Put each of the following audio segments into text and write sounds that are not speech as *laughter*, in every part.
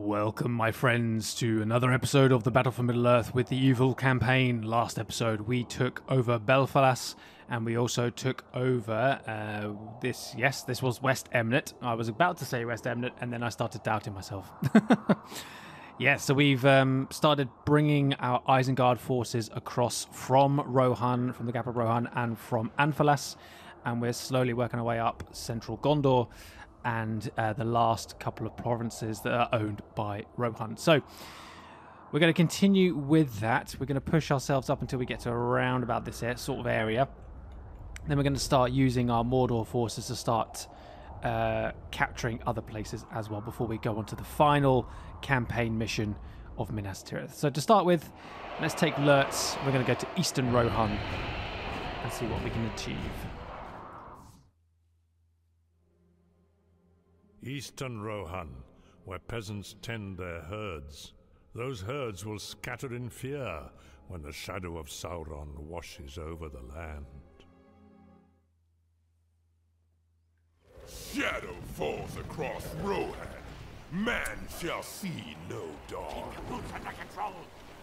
Welcome, my friends, to another episode of the Battle for Middle Earth with the Evil campaign. Last episode, we took over Belfalas, and we also took over uh, this. Yes, this was West Emnet. I was about to say West Emnet, and then I started doubting myself. *laughs* yeah, so we've um, started bringing our Isengard forces across from Rohan, from the Gap of Rohan, and from Anfalas, and we're slowly working our way up central Gondor and uh, the last couple of provinces that are owned by Rohan. So we're going to continue with that. We're going to push ourselves up until we get to around about this sort of area. Then we're going to start using our Mordor forces to start uh, capturing other places as well before we go on to the final campaign mission of Minas Tirith. So to start with, let's take Lurtz. We're going to go to Eastern Rohan and see what we can achieve. Eastern Rohan, where peasants tend their herds. Those herds will scatter in fear when the shadow of Sauron washes over the land. Shadow falls across Rohan. Man shall see no dawn.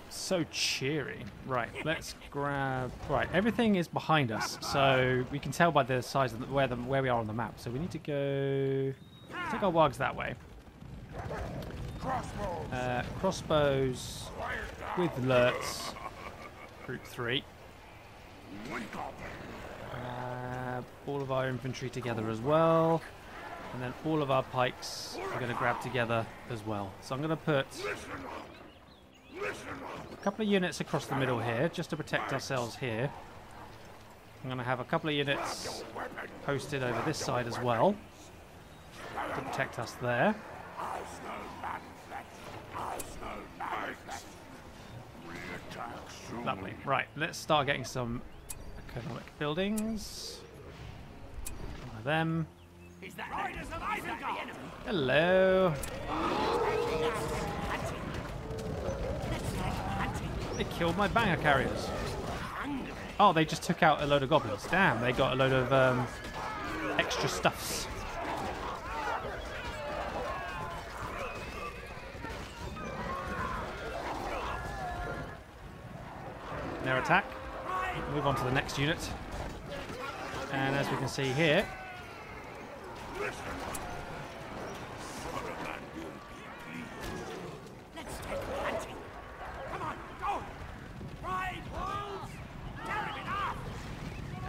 So cheery. Right, let's grab. Right, everything is behind us, so we can tell by the size of the, where the where we are on the map. So we need to go. Take our wargs that way. Uh, crossbows with Lurtz. Group three. Uh, all of our infantry together as well. And then all of our pikes we're going to grab together as well. So I'm going to put a couple of units across the middle here, just to protect ourselves here. I'm going to have a couple of units posted over this side as well protect us there. Lovely. Right, let's start getting some economic buildings. One of them. Hello. They killed my banner carriers. Oh, they just took out a load of goblins. Damn, they got a load of um, extra stuffs. Their attack. Move on to the next unit. And as we can see here,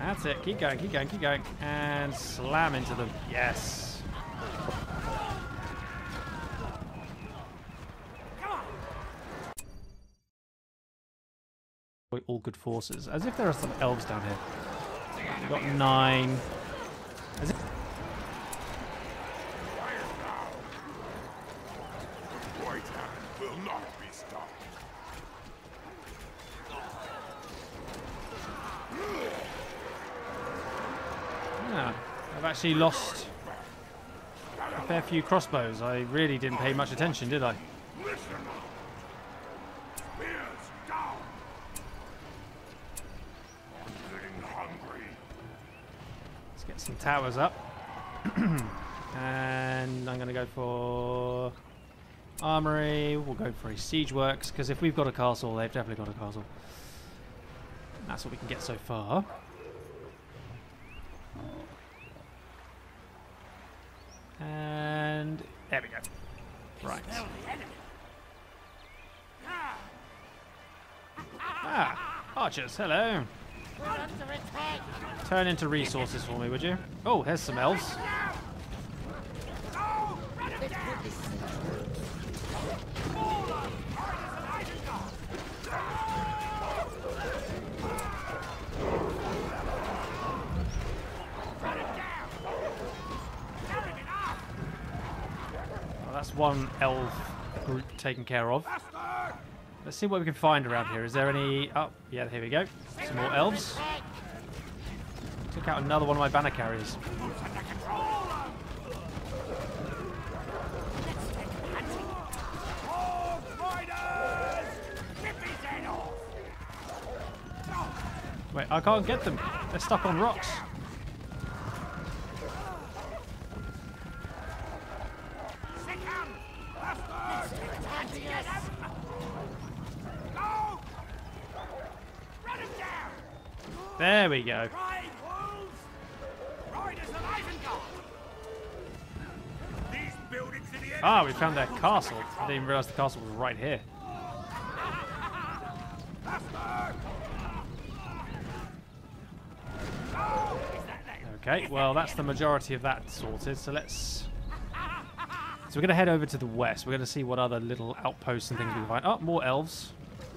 That's it. Keep going, keep going, keep going. And slam into them. Yes. all good forces. As if there are some elves down here. We've got nine. As if I've actually lost a fair few crossbows. I really didn't pay much attention, did I? some towers up. *clears throat* and I'm going to go for armory. We'll go for a siege works because if we've got a castle, they've definitely got a castle. that's what we can get so far. And there we go. Right. Ah, archers, hello. Turn into resources for me, would you? Oh, here's some elves. That's one elf group taken care of. Let's see what we can find around here. Is there any... Oh, yeah, here we go. Some more elves. Took out another one of my banner carriers. Wait, I can't get them. They're stuck on rocks. attacking us! Go! Run him down! There we go. Ride, wolves! Riders of Isengard! These buildings in the enemy Ah, we found their castle. I didn't even realize the castle was right here. Okay, well that's the majority of that sorted. So let's. So we're going to head over to the west. We're going to see what other little outposts and things we can find. Oh, more elves.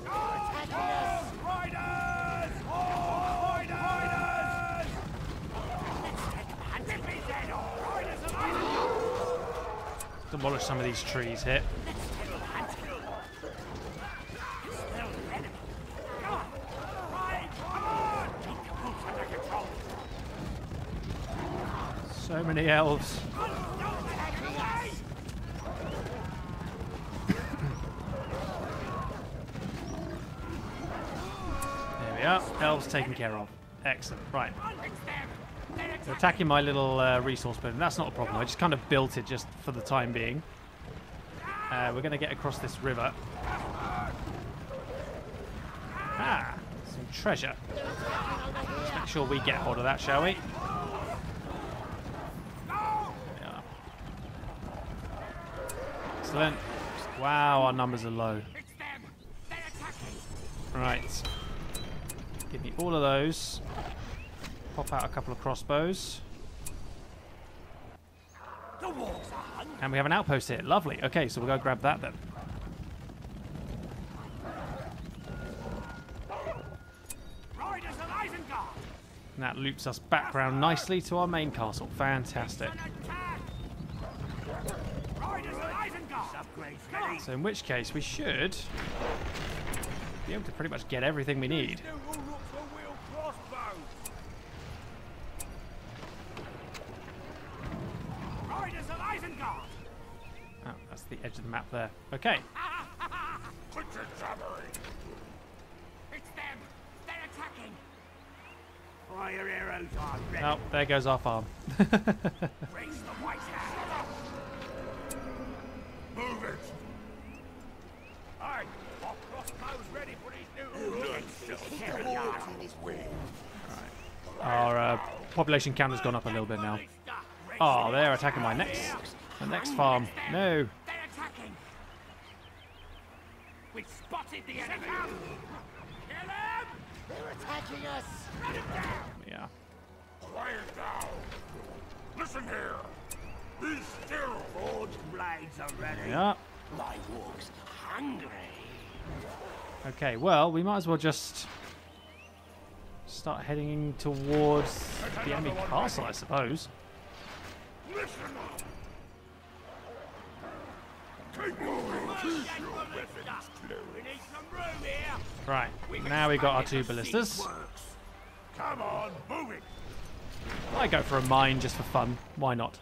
Attacking us! Riders! Oh, riders! Let's take them Rip his head off! Riders of Isengard! Demolish some of these trees here. So many elves. *coughs* There we are. Elves taken care of. Excellent. Right. Attacking my little uh, resource building. That's not a problem. I just kind of built it just for the time being. Uh, we're going to get across this river. Ah, some treasure. Let's make sure we get hold of that, shall we? Excellent. Wow, our numbers are low. Right. Give me all of those. Pop out a couple of crossbows. And we have an outpost here. Lovely. Okay, so we'll go grab that then. And that loops us back round nicely to our main castle. Fantastic. So in which case we should be able to pretty much get everything we need. New will look for wheel crossbows! Riders of Isengard! Oh, that's the edge of the map there. Okay. Quit your jabbering! It's them! They're attacking! Fire arrows are ready! Oh, there goes our farm. Raise the white hand! Move it! Aye! Our crossbows *laughs* ready for these new Keep the wolves in his way. Our uh, population count has gone up a little bit now. Oh, they're attacking my next, my next farm. No. They're attacking! We've spotted the enemy! Kill them! They're attacking us! Run him down! Yeah. Quiet down! Listen here! Be still! Forged blades are ready! Yeah. My wolves hungry! Okay, well, we might as well just start heading towards the enemy castle, I suppose. Listen up! Keep moving! Keep your weapons We need some room here! Right, now we got our two ballistas. Come on, move it! I go for a mine just for fun. Why not?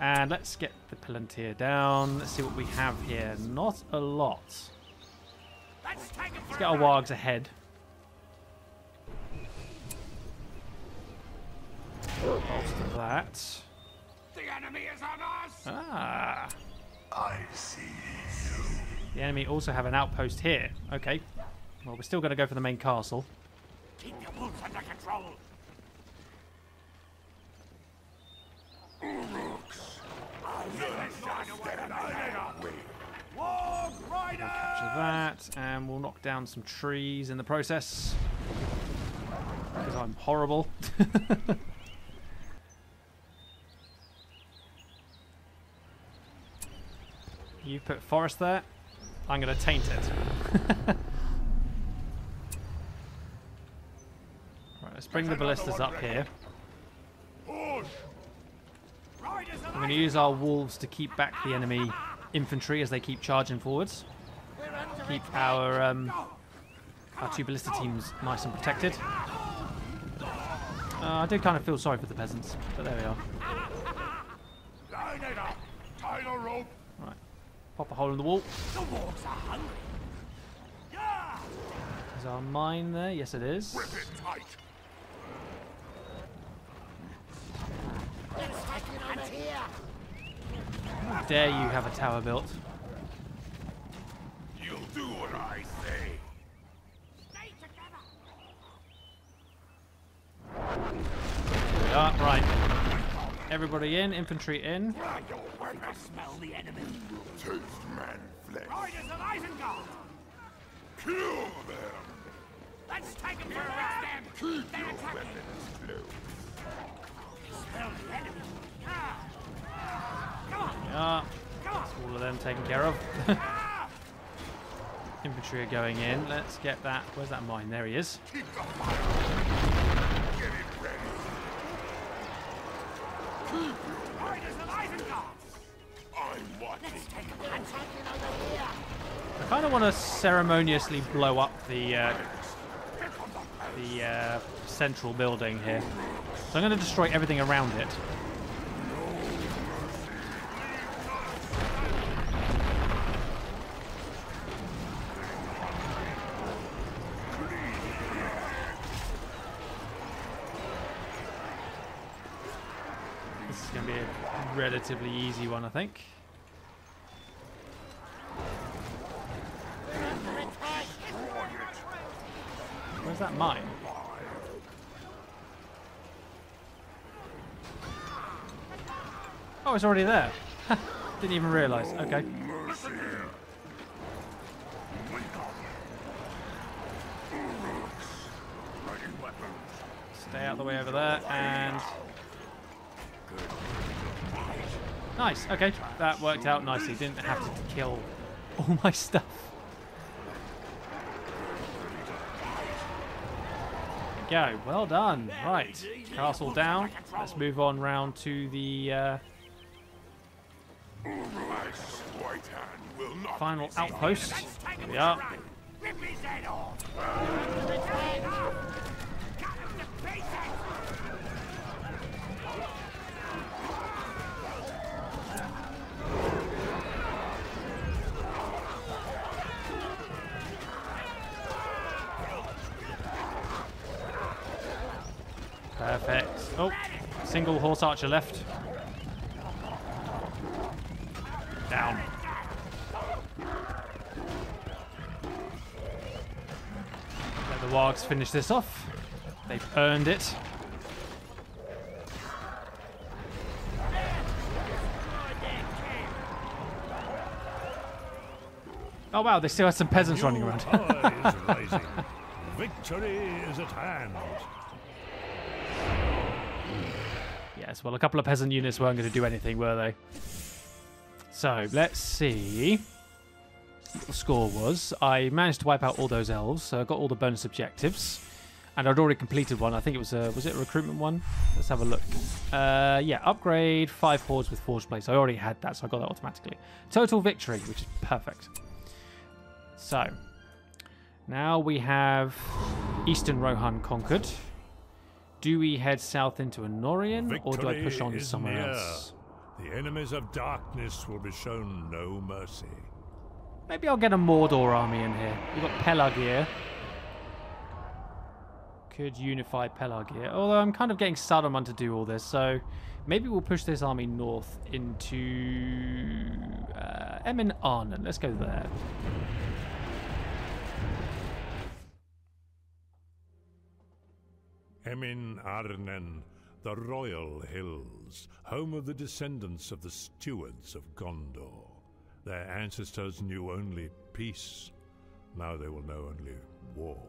And let's get the Palantir down. Let's see what we have here. Not a lot. Let's Let's get our wargs ahead. Bolster that. The enemy is on us! Ah. I see you. The enemy also have an outpost here. Okay. Well, we're still going to go for the main castle. Keep your wolves under control! Warg Rider! Capture that, and we'll knock down some trees in the process. Because I'm horrible. *laughs* you put forest there. I'm going to taint it. *laughs* right, let's bring the ballistas up here. I'm going to use our wolves to keep back the enemy infantry as they keep charging forwards. Keep our um, our two ballista teams nice and protected. Uh, I do kind of feel sorry for the peasants, but there we are. Pop a hole in the wall. The wolves are hungry. Yeah. Is our mine there? Yes, it is. Rip it tight. How dare you have a tower built? You'll do what I say. Stay together. There. Right. Everybody in, infantry in. Smell the enemy. Taste man flesh. Riders of Isengard! Kill them. Let's take them for a rest! Keep They're your attacking! weapons close. Smell the enemy! Come on! Yeah, on! all of them taken care of. *laughs* Infantry are going in. Let's get that. Where's that mine? There he is. Keep the fire. Get it ready. Keep your Riders of Isengard! I'm watching. Let's take them They're attacking over here. I kind of want to ceremoniously blow up the uh, the uh, central building here. So I'm going to destroy everything around it. This is going to be a relatively easy one, I think. Where's that mine? Oh, it's already there. *laughs* Didn't even realise. Okay. Stay out the way over there and. Nice. Okay, that worked out nicely. Didn't have to kill all my stuff. Go. Well done. Right. Castle down. Let's move on round to the uh, final outpost. Here we are. a run! Rip his head off! Cut him to pieces! Perfect. Oh, single horse archer left. Down. Let the wargs finish this off. They've earned it. Oh wow, they still have some peasants running around. Eye is *laughs* rising. Victory is at hand. Yes, well, a couple of peasant units weren't going to do anything, were they? So, let's see what the score was. I managed to wipe out all those elves, so I got all the bonus objectives. And I'd already completed one. I think it was a was it a recruitment one? Let's have a look. Uh, yeah, upgrade five hordes with forge plates. I already had that, so I got that automatically. Total victory, which is perfect. So now we have Eastern Rohan conquered. Do we head south into Anorien, or do I push on somewhere near. else? The enemies of darkness will be shown no mercy. Maybe I'll get a Mordor army in here. We've got Pelargir. Could unify Pelargir. Although I'm kind of getting Saruman to do all this, so maybe we'll push this army north into uh, Emyn Arnen. Let's go there. Emyn Arnen, the Royal Hills, home of the descendants of the stewards of Gondor. Their ancestors knew only peace. Now they will know only war.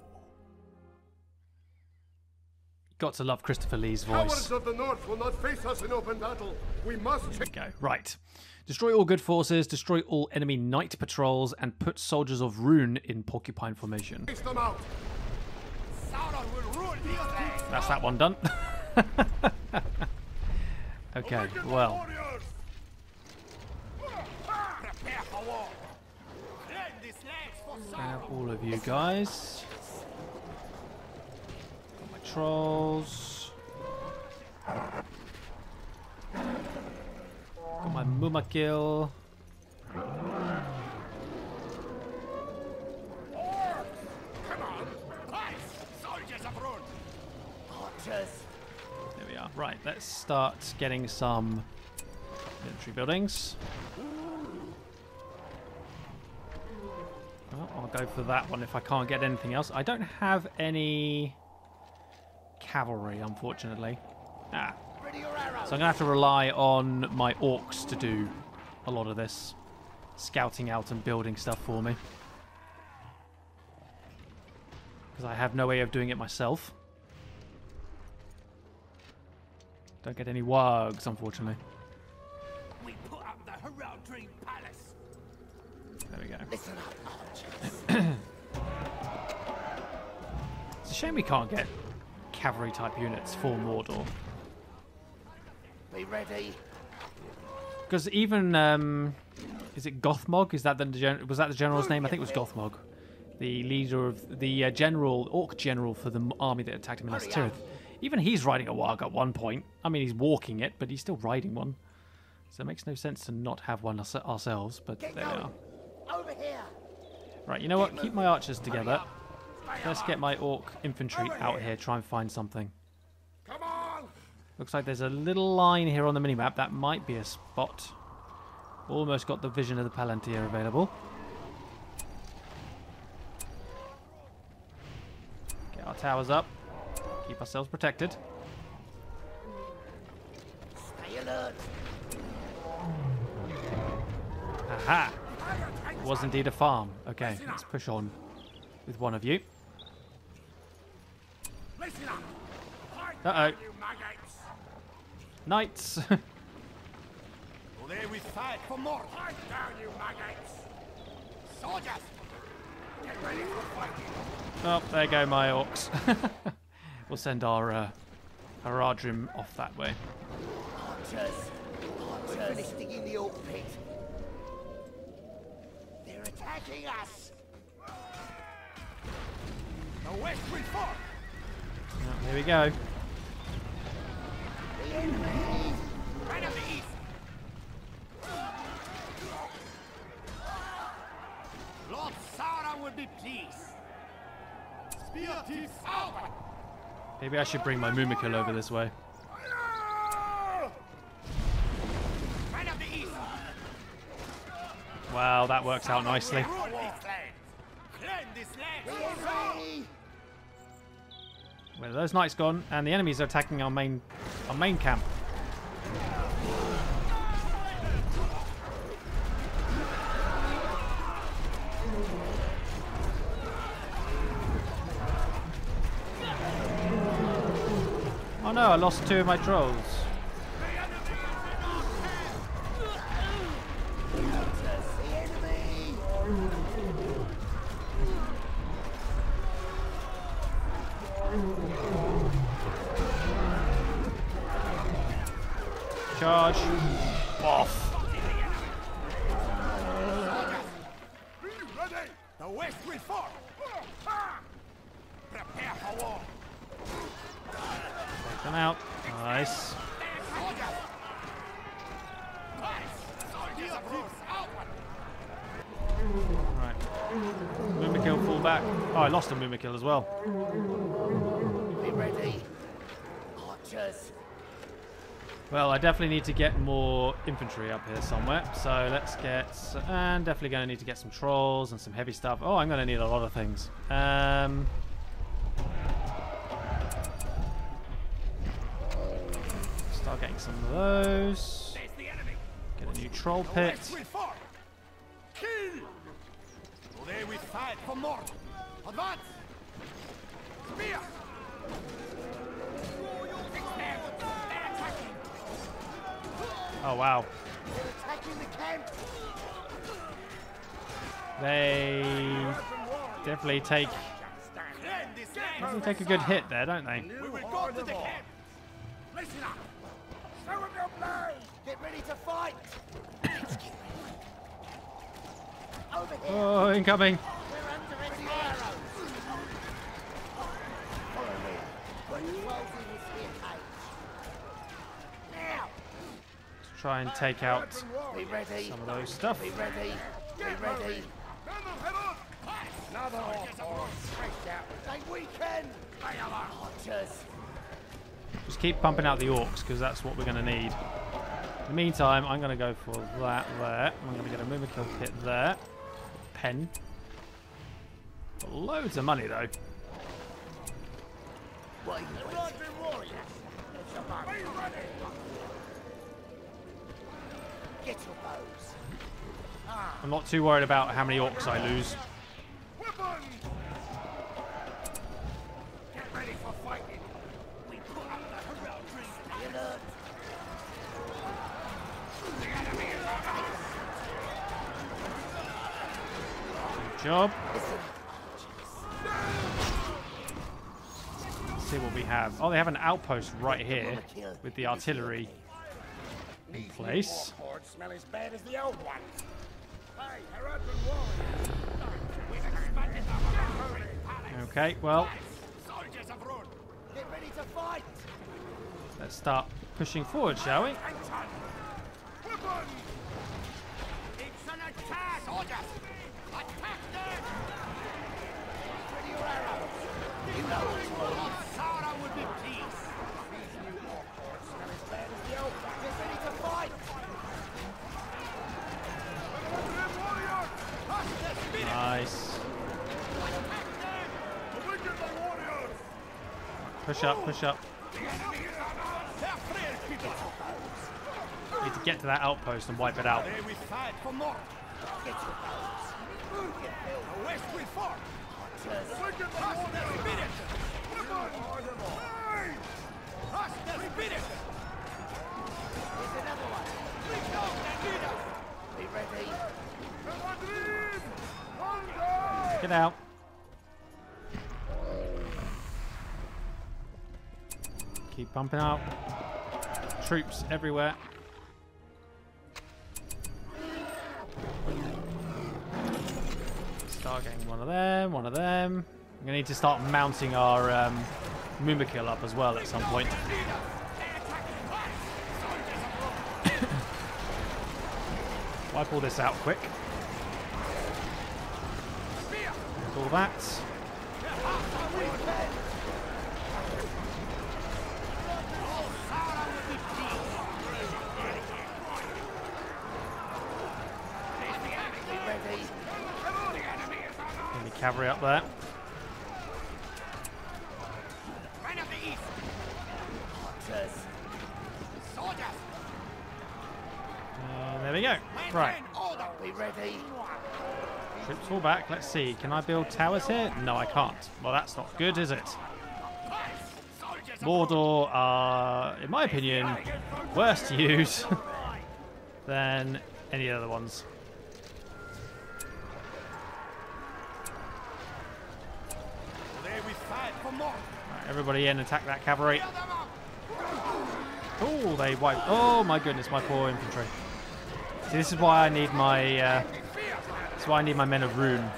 Got to love Christopher Lee's voice. Cowards of the North will not face us in open battle. We must There we go. Right. Destroy all good forces, destroy all enemy night patrols, and put soldiers of Rhun in porcupine formation. chase them out. Sauron will rule these days! That's that one done. *laughs* okay, well. Grab all of you guys. Got my trolls. Got my Mumakil. Christ! Soldiers of Rhun! There we are. Right, let's start getting some military buildings. Well, I'll go for that one if I can't get anything else. I don't have any cavalry, unfortunately. Ah, Ready your arrows. So I'm going to have to rely on my orcs to do a lot of this. Scouting out and building stuff for me. Because I have no way of doing it myself. Don't get any wargs, unfortunately. We put up the Haradrim Palace. There we go. Listen up. *clears throat* It's a shame we can't get cavalry type units for Mordor. Be ready. Because even um, is it Gothmog? Is that the was that the general's name? I think it was Gothmog, the leader of the uh, general orc general for the army that attacked Minas Hurry Tirith. Even he's riding a warg at one point. I mean, he's walking it, but he's still riding one. So it makes no sense to not have one ourse- ourselves. But Get there we are. Over here. Right, you know what? Keep my archers together. Let's get my orc infantry out here. Try and find something. Come on! Looks like there's a little line here on the minimap. That might be a spot. Almost got the vision of the Palantir available. Get our towers up. Keep ourselves protected. Stay alert. Aha! It was indeed a farm. Okay, let's push on with one of you. Listen. Uh-oh. You. Knights! *laughs* Today we fight for more. Fight down, you maggots. Soldiers, get ready for fighting. oh, there go my orcs. *laughs* we'll send our uh, Haradrim off that way. Archers. Archers. We're finished digging the orc pit. They're attacking us. The west will fall. Oh, here we go. The enemy. Right of the east. Lord Sauron will be pleased. Spear tips out. Maybe I should bring my Mumakil over this way. Wow, that works out nicely. Well, those knights gone, and the enemies are attacking our main, our main camp. Oh, no, I lost two of my trolls. Charge. Off. The west will fall. Prepare for war. Them out. Nice. Soldiers approach outward. Right. Mumakil fall back. Oh, I lost a Mumakil as well. Be ready. Archers. Well, I definitely need to get more infantry up here somewhere. So let's get, and definitely going to need to get some trolls and some heavy stuff. Oh, I'm going to need a lot of things. Um, some of those. Get a new troll pit. Oh wow, they definitely take definitely take a good hit there, don't they? Show them your blade. Get ready to fight. Let's get ready. Over here. Oh, incoming! We're under ready arrows. Follow me. We're 12 in this here cage. Now. Try and take out Be ready. some of those stuff. Be ready. Be ready. Another horse. Stretched out. Stay weekend. Archers. Keep pumping out the orcs because that's what we're going to need. In the meantime, I'm going to go for that there. I'm going to get a movement kill kit there. Pen. Loads of money though. I'm not too worried about how many orcs I lose. Weapon! Get ready for fighting. We put up the Haradrim. Stay alert. Good job. Let's see what we have. Oh, they have an outpost right here with the artillery in place. Hordes smell as bad as the old ones. Hey, Haradrim warriors. We've expanded the Haradrim palace. Okay, well, Soldiers of Rhun. Get ready to fight. let's start pushing forward, shall we? It's an! Attack them! Ready your arrows. You know what's wrong. Sara would be pleased. Get ready to fight. Nice. Push up, push up. Need to get to that outpost and wipe it out. Ready. Get out. Keep pumping out. Troops everywhere. Of them, one of them. I'm gonna need to start mounting our um, Mumakil up as well at some point. *coughs* Wipe all this out quick. All that. Be ready. Any cavalry up there. Men of the east. Archers. Soldiers. Uh, there we go. Right. Maintain order. Troops fall back. Let's see. Can I build towers here? No, I can't. Well, that's not good, is it? Soldiers Mordor are, in my opinion, worse to *laughs* use than any other ones. There we fight for more. Right, everybody in, attack that cavalry. Oh, they wipe. Oh my goodness, my poor infantry. See, this is why I need my. Uh, this is why I need my men of Rhun.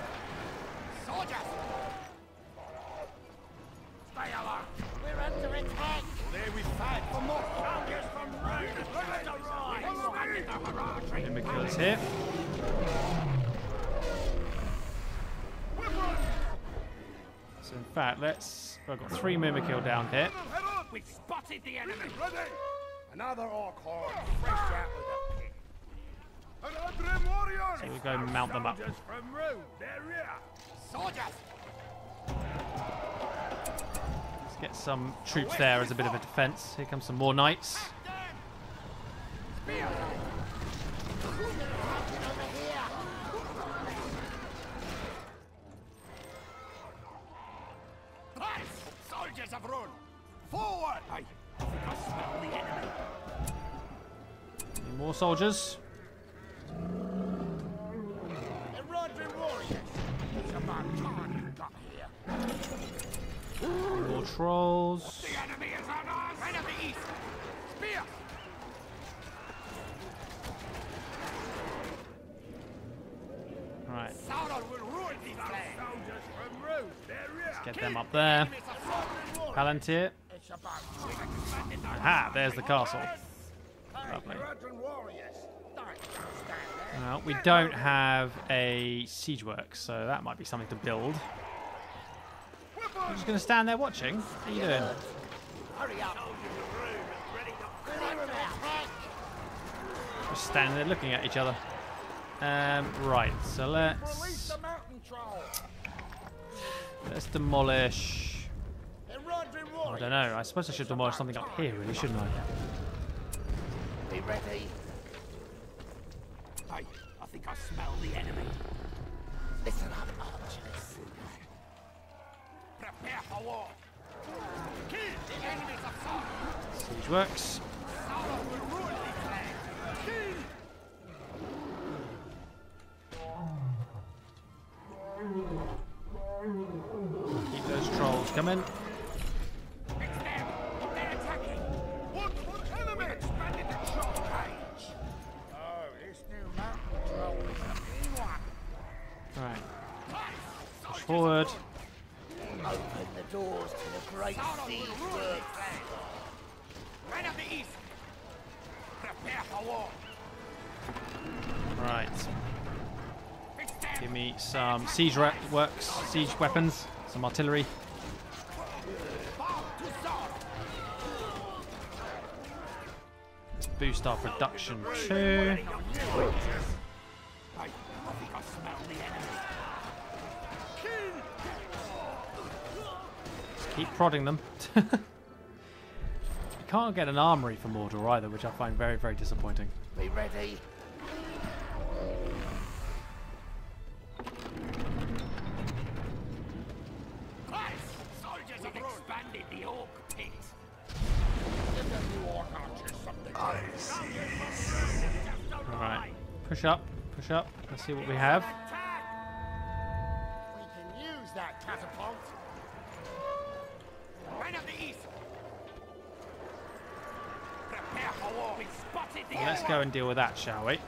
I've got three Mumakil down here. Head up! We spotted the enemy. Ready! Another orc horde fresh out with a pig. Haradrim warriors! So we go mount them up. Soldiers from Rhun. They're. Soldiers. Let's get some troops there as a bit of a defense. Here come some more knights. Soldiers of Forward. I think I smell the enemy. Any more soldiers. Haradrim warriors. It's about time you got here. More trolls. The enemy is on us. Men of the east. Spear. Right, Sauron will ruin these. Soldiers from Rhun. They're get them up there. Enemies of Sauron warriors. Palantir. Aha, there's the castle. Lovely. Well, we don't have a siege work, so that might be something to build. I'm just going to stand there watching. What are you doing? Hurry. Just standing there looking at each other. Um, right, so let's let's demolish. I don't know. I suppose I should demolish something up here, really, shouldn't I? Be ready. Hey, I think I smell the enemy. Listen up, archers. Prepare for war. Kill the enemies of Sauron. Siege works. Sauron will land. Kill! Keep those trolls coming. Forward. Open the doors to the great land. Men of the east. Prepare for war. Right. Give me some siege works, siege weapons, some artillery. Let's boost our production too. Prodding them. *laughs* you can't get an armory for Mordor either, which I find very, very disappointing. Be ready. Nice. Soldiers have expanded the orc pit. Give the new orc archers something. I Alright. Push up, push up. Let's see what we have. Go and deal with that, shall we?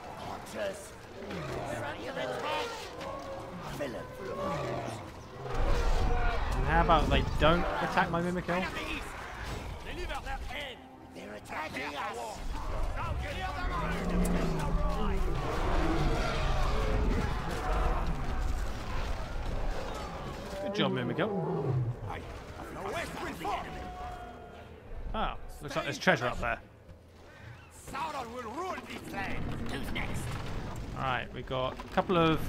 And how about they don't attack my on. Good job, fall. Oh, looks like there's treasure up there. Sauron will rule this land. Who's next? Alright, we got a couple of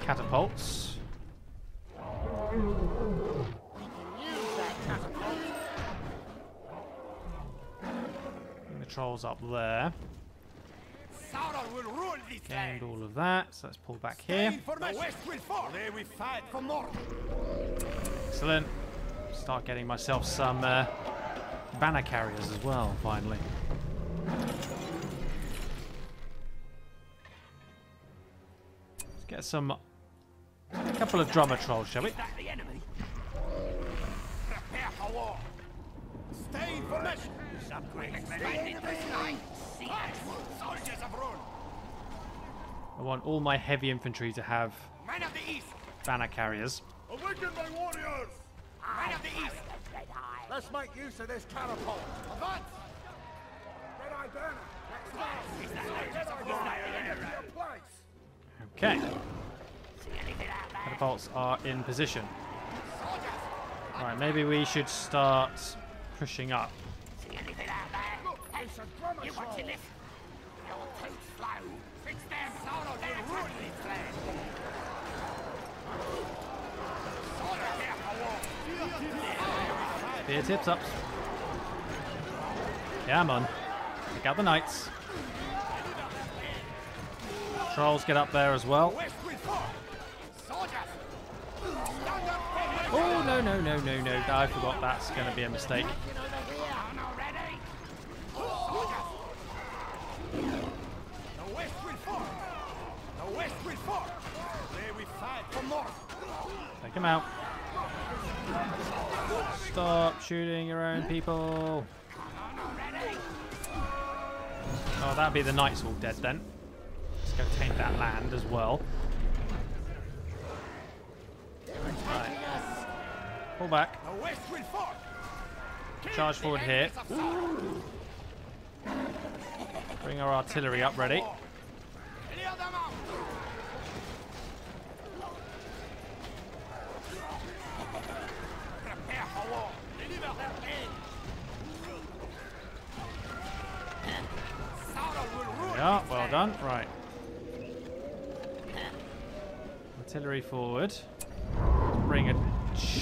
catapults. We can use that catapult. Bring the trolls up there. Sauron will rule this Gained all of that, so let's pull back here. west will fall. There we fight for Mordor. Excellent. Start getting myself some uh, banner carriers as well, finally. Get some. A couple of drummer trolls, shall we? Is that the enemy? For war. Stay in formation. This upgrade expanded this line. See Soldiers of Rhun. I want all my heavy infantry to have Men of the east. banner carriers. Awaken my warriors! Men of the east. Let's make use of this catapult. Advance. Red Eye Banner! Next round! Is that soldiers of Rhun? Your place! Okay, catapults are in position. Right, maybe we should start pushing up. Spear tips up. Yeah, man. Take out the knights. Trolls get up there as well. Oh, no, no, no, no, no. I forgot that's going to be a mistake. Take them out. Stop shooting your own people. Oh, that'd be the knights all dead then. Let's go take that land as well. Right. Pull back. The west will fall. Kill Charge forward here. Bring our artillery up ready.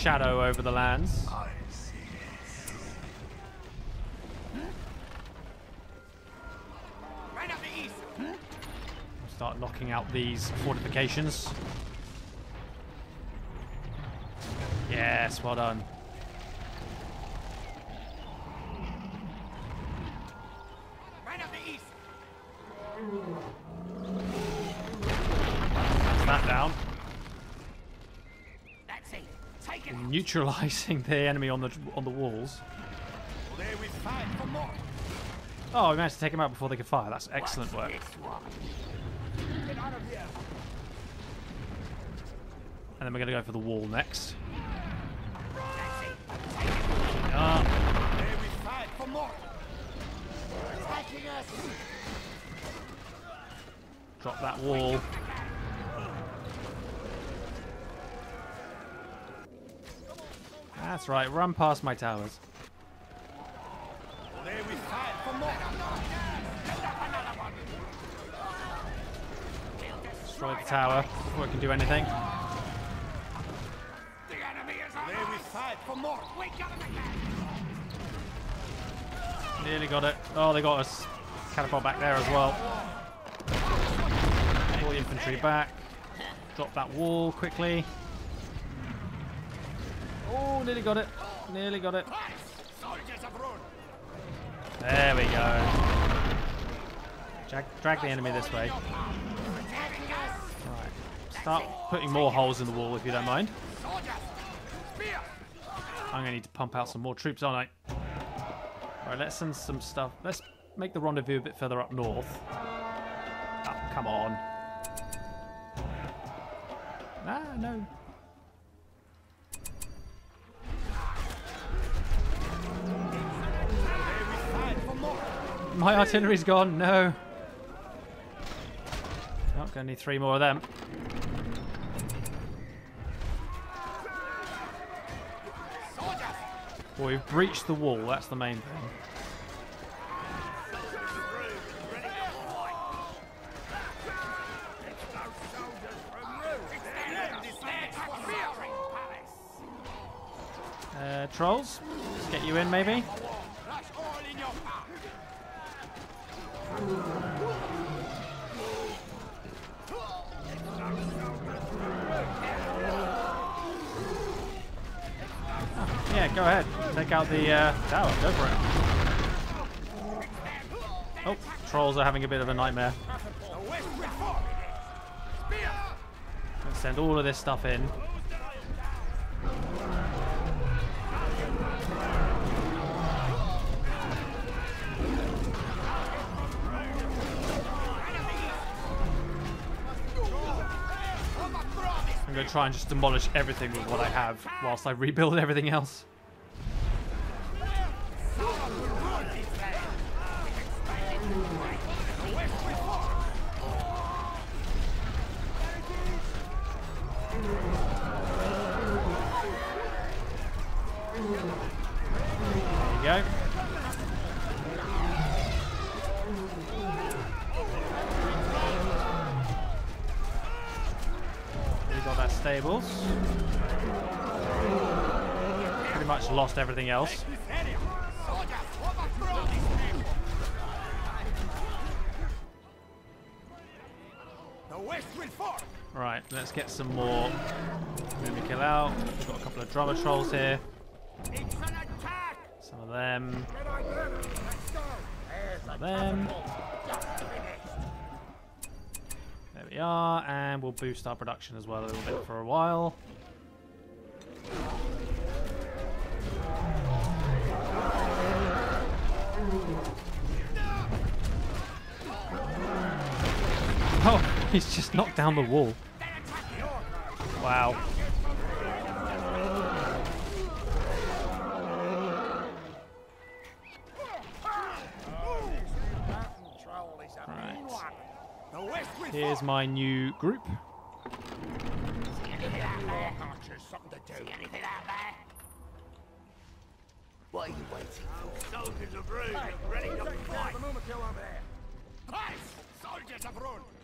shadow over the lands. Start knocking out these fortifications. Yes, well done. Right up the east. That's that down. Neutralizing the enemy on the on the walls. Oh, we managed to take him out before they could fire. That's excellent work. And then we're going to go for the wall next. Drop that wall. That's right. Run past my towers. Destroy the tower before it can do anything. Nearly got it. Oh, they got us. Catapult back there as well. Pull the infantry back. Drop that wall quickly. Oh, nearly got it. Nearly got it. There we go. Drag, drag the enemy this way. Right. Start putting more holes in the wall if you don't mind. I'm going to need to pump out some more troops, aren't I? Alright, let's send some stuff. Let's make the rendezvous a bit further up north. Oh, come on. Ah, no. My artillery's gone, no. Oh, gonna need three more of them. Well, we've breached the wall, that's the main thing. Uh, trolls, let's get you in maybe. Rush all in your power. Yeah, go ahead. Take out the uh, tower, go for it. Oh, trolls are having a bit of a nightmare. Let's send all of this stuff in. I'm going to try and just demolish everything with what I have whilst I rebuild everything else. Pretty much lost everything else. Right, let's get some more Mumakil out. We've got a couple of drummer trolls here. It's an attack. Some of them. Red Eye Banner. Let's go. There's Some of them. There we are, and we'll boost our production as well a little bit for a while. Oh, he's just knocked down the wall. Wow. Troll is a Right. mean one. The West will Here's my new group. See anything out there? Archers, something to do. See anything out there? What are you waiting for? Soldiers of Rhun, ready to fight. Christ! Soldiers of Rhun!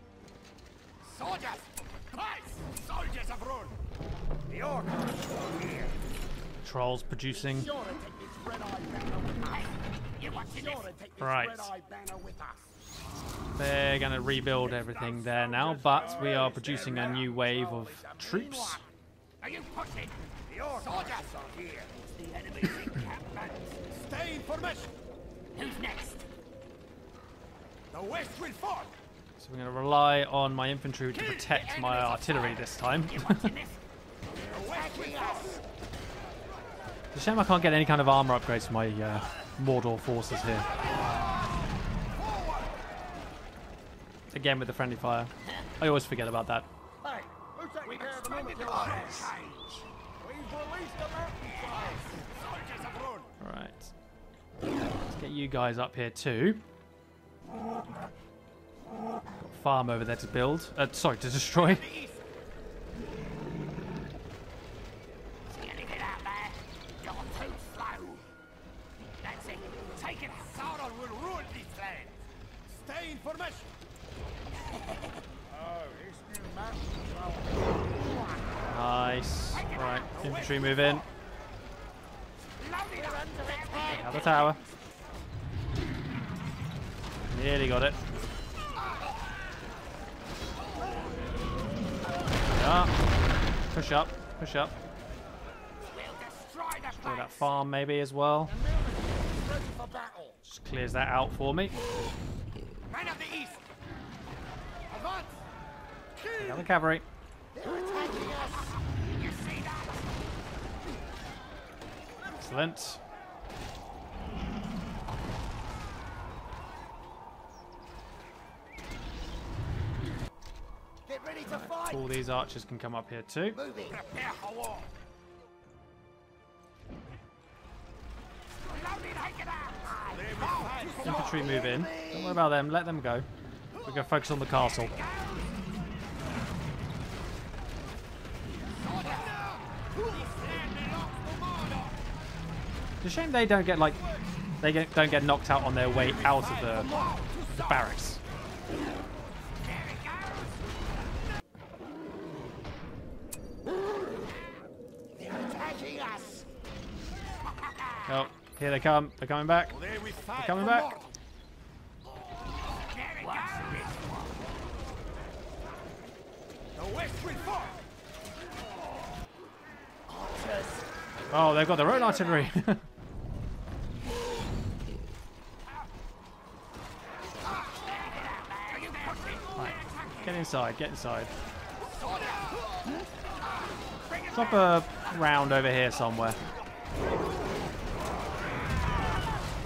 Soldiers! Christ! Soldiers of Rhun! The Orcs are here. Trolls producing. Sure to take this red eye banner with us. You watching this? Sure to take this Right. red eye banner with us. They're going to rebuild everything there now, but we are producing a new wave of troops. Are you pushing? The soldiers are here. The enemy's encampment. Stay in formation. Who's next? The west will fall. So we're going to rely on my infantry to protect my artillery this time. *laughs* The west. It's a shame I can't get any kind of armor upgrades for my uh, Mordor forces here. Again with the friendly fire. I always forget about that. Hey, who's taking We've care of the expanded the military? line change. We've released the mountainside. Soldiers have run. Alright. Let's get you guys up here too. Farm over there to build. Uh, sorry, to destroy. *laughs* Nice. Right, infantry move in. Out the tower. Nearly got it. Yeah. Push up, push up. Destroy that farm maybe as well. Just clears that out for me. Of the cavalry. Excellent. Get ready to fight. All these archers can come up here too. Moving. Prepare for war. Load it, take it out. There we go. Infantry move in. Don't worry about them. Let them go. We're going to focus on the castle. It's a shame they don't get like they get, don't get knocked out on their way out of the, the barracks. They're attacking us. Oh, here they come. They're coming back. There we fight They're coming back. more. There it goes. The west will fall. Archers. Oh, they've got their own artillery. *laughs* right. Get inside. Get inside. Drop a round over here somewhere.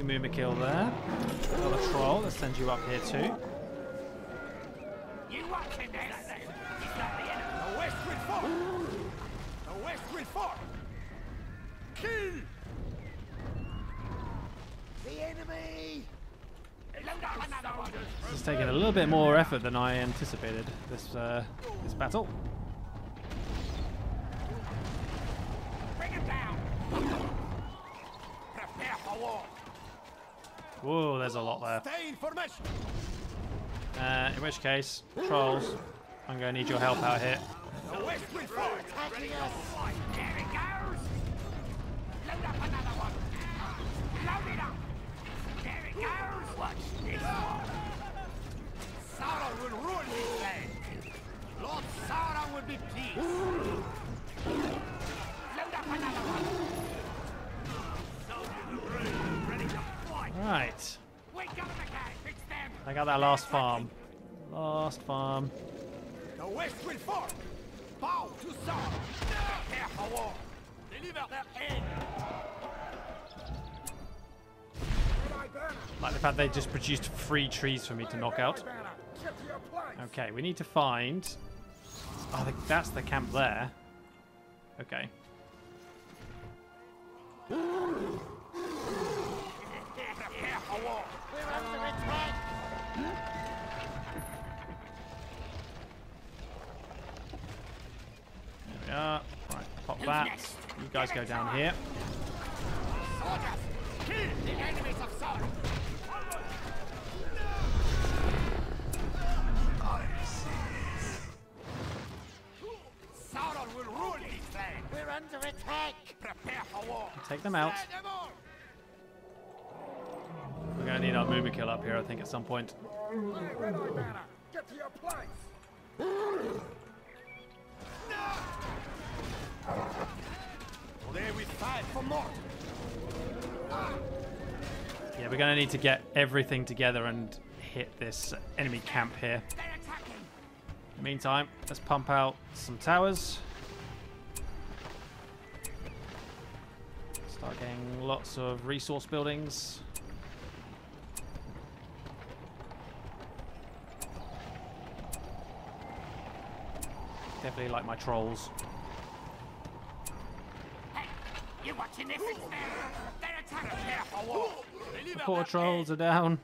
Few Mumakil there. Another troll. Let's send you up here too. You watching this? It's not the enemy. The west will fall. The west will fall. Kill. The enemy. This is taking a little bit more effort than I anticipated. This uh, this battle. Bring him down. Prepare for war. Whoa, there's a lot there. Stay in formation. Uh, in which case, trolls, I'm going to need your help out here. Got that last farm. Last farm. The west will fall. Bow to Sauron. Prepare war. Deliver their aid. Like the fact they just produced three trees for me to knock out. Get to your place. Okay, we need to find. Oh, the- that's the camp there. Okay. You guys go down here. Soldiers, kill the enemies of Sauron. Sauron will rule this land. We're under attack. Prepare for war. Take them out. Stand them all. We're going to need our Mumakil up here, I think, at some point. Red Eye Banner, get to your place. Today Yeah, we're going to need to get everything together and hit this enemy camp here. Meantime, let's pump out some towers. Start getting lots of resource buildings. Definitely like my trolls. Hey, you watching this instead? They're attacking. Prepare for war. Deliver Poor trolls are down.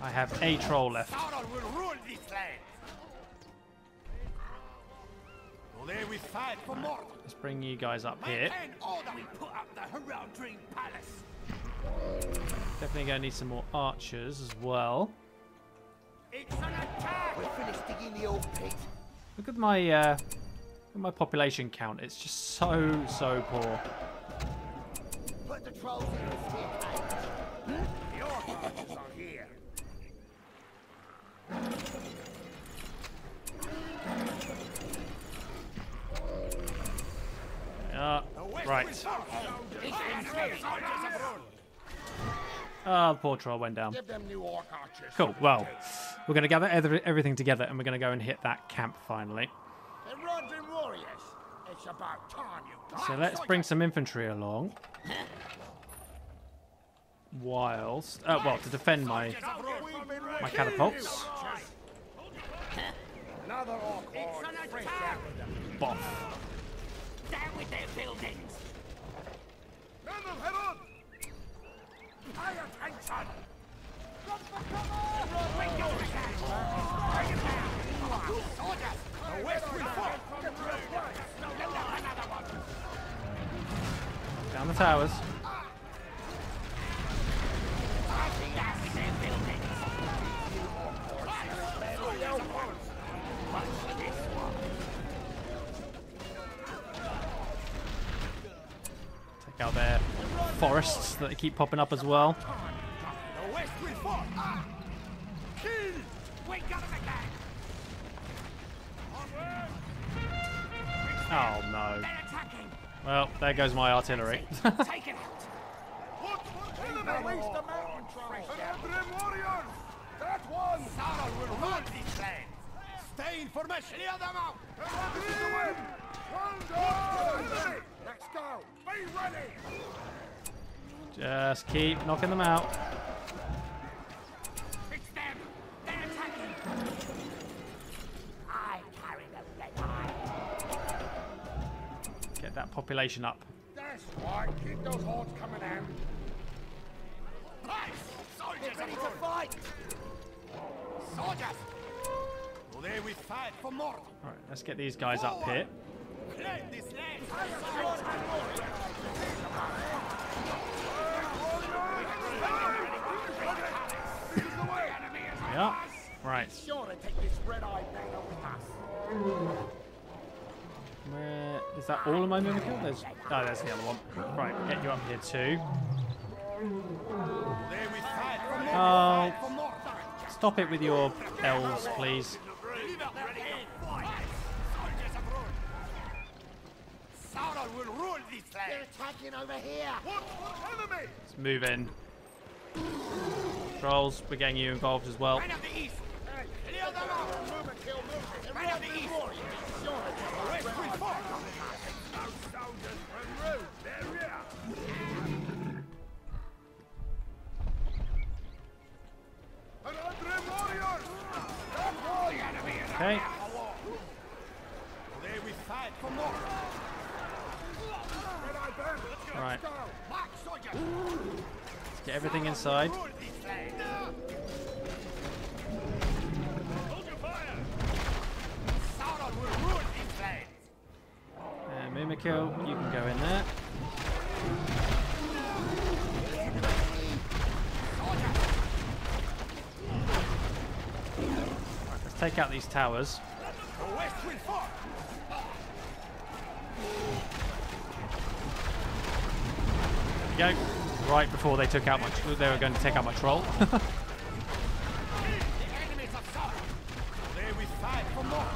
I have a troll left. Sauron will rule this land. Today we fight for Mordor. Let's bring you guys up here. We put up the Haradrim Palace. Definitely going to need some more archers as well. It's an attack. We're finished digging the old pit. Look at my uh, look at my population count. It's just so so poor. Put the trolls in the steel cage. The orc archers are here. Yeah, right. It's in here. Soldiers of rule. Ah, the poor troll went down. Give them new orc archers. Cool. Well, we're going to gather everything together and we're going to go and hit that camp finally. Haradrim warriors. It's about time you So let's bring some infantry along. Whilst, uh, well, to defend my my catapults. Another orc It's horde an fresh attack. out of them. Boff. Down with their buildings. Men of Harad! Pay attention. Bring your brigade. Bring it down. Soldiers. Down the towers. Take out their forests that keep popping up as well. Oh no. Well, there goes my artillery. Take it out. Stay in formation. Them out. Let's go! Be ready! Just keep knocking them out. That population up. That's right, keep those hordes coming out. Price. Soldiers ready to fight. Soldiers. Today we fight for Mordor. Alright, let's get these guys up here. Claim this land. Yeah. Right. Sure to take this red eye banner with us. Where is that all of my mimic? There's oh there's the other one. Right, get you up here too. Today we fight for Mordor. Oh, stop it with your elves, please. Ready to fight. Soldiers of rule. Sauron will rule this They're attacking over here. Let's move in. Trolls, we're getting you involved as well. The the The soldiers from one! Okay. Today we! Right. Let's get everything inside. Rule this land. Hold your fire. Sauron will rule this land. Mumakil, you can go in there. Right, let's take out these towers. There we go. Right before they took out my, they were going to take out my troll. *laughs* The enemies have suffered. They will fight for more.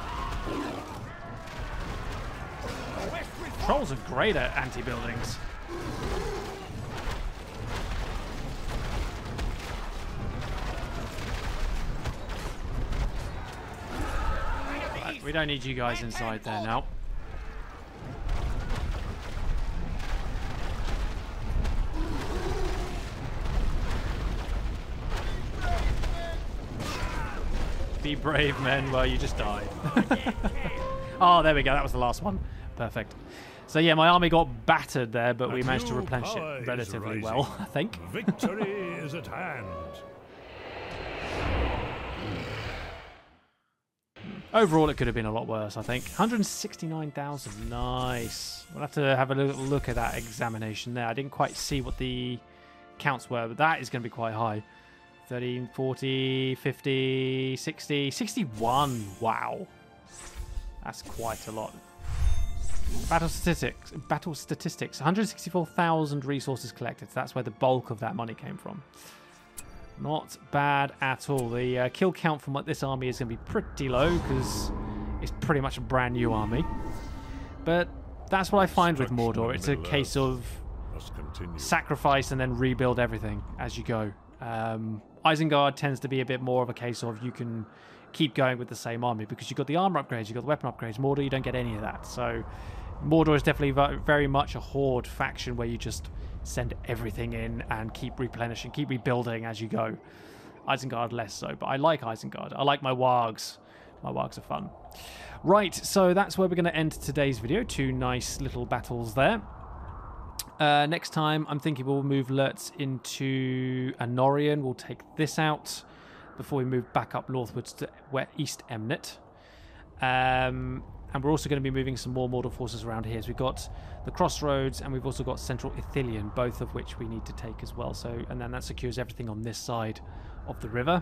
The west will fall. Trolls are great at anti-buildings. Right, we don't need you guys inside there now. Be brave, men. Well, you just died. *laughs* oh, there we go. That was the last one. Perfect. So yeah, my army got battered there, but we managed to replenish it relatively well, *laughs* I think. Victory is at hand. Overall, it could have been a lot worse, I think. 169,000. Nice. We'll have to have a little look at that examination there. I didn't quite see what the counts were, but that is going to be quite high. 13, 40, 50, 60, 61. Wow. That's quite a lot. Battle statistics. Battle statistics. 164,000 resources collected. So that's where the bulk of that money came from. Not bad at all. The uh, kill count from this army is going to be pretty low because it's pretty much a brand new army. But that's what I find with Mordor. It's a case of sacrifice and then rebuild everything as you go. Um, Isengard tends to be a bit more of a case of you can keep going with the same army because you've got the armor upgrades, you've got the weapon upgrades. Mordor, you don't get any of that. So Mordor is definitely very much a horde faction where you just send everything in and keep replenishing, keep rebuilding as you go. Isengard less so, but I like Isengard. I like my wargs. My wargs are fun. Right, so that's where we're going to end today's video. Two nice little battles there. Uh, next time, I'm thinking we'll move Lurtz into Anorien. We'll take this out before we move back up northwards to East Emnet. Um, and we're also going to be moving some more Mordor forces around here. So we've got the Crossroads and we've also got Central Ithilien, both of which we need to take as well. So, and then that secures everything on this side of the river,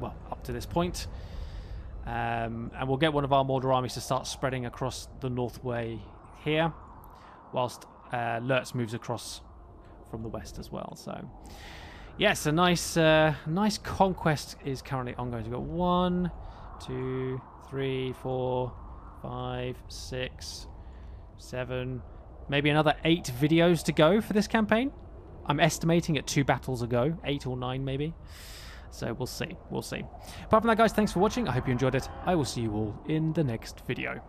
well, up to this point. Um, and we'll get one of our Mordor armies to start spreading across the North Way here, whilst uh, moves across from the west as well. So, yes, a nice, uh, nice conquest is currently ongoing. We've got one, two, three, four, five, six, seven, maybe another eight videos to go for this campaign. I'm estimating at two battles ago, eight or nine maybe. So we'll see. We'll see. Apart from that, guys, thanks for watching. I hope you enjoyed it. I will see you all in the next video.